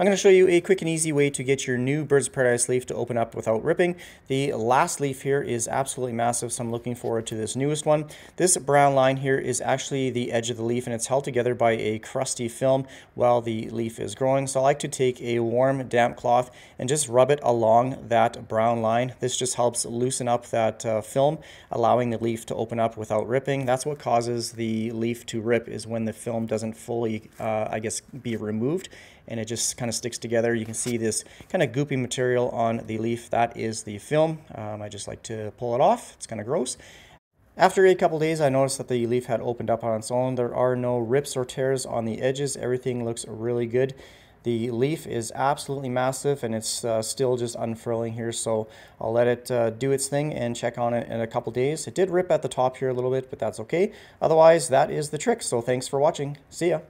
I'm going to show you a quick and easy way to get your new Birds of Paradise leaf to open up without ripping. The last leaf here is absolutely massive, so I'm looking forward to this newest one. This brown line here is actually the edge of the leaf, and it's held together by a crusty film while the leaf is growing. So I like to take a warm, damp cloth and just rub it along that brown line. This just helps loosen up that uh, film, allowing the leaf to open up without ripping. That's what causes the leaf to rip is when the film doesn't fully, uh, I guess, be removed and it just kind of sticks together. You can see this kind of goopy material on the leaf. That is the film. Um, I just like to pull it off. It's kind of gross. After a couple days, I noticed that the leaf had opened up on its own. There are no rips or tears on the edges. Everything looks really good. The leaf is absolutely massive and it's uh, still just unfurling here, so I'll let it uh, do its thing and check on it in a couple days. It did rip at the top here a little bit, but that's okay. Otherwise, that is the trick, so thanks for watching. See ya.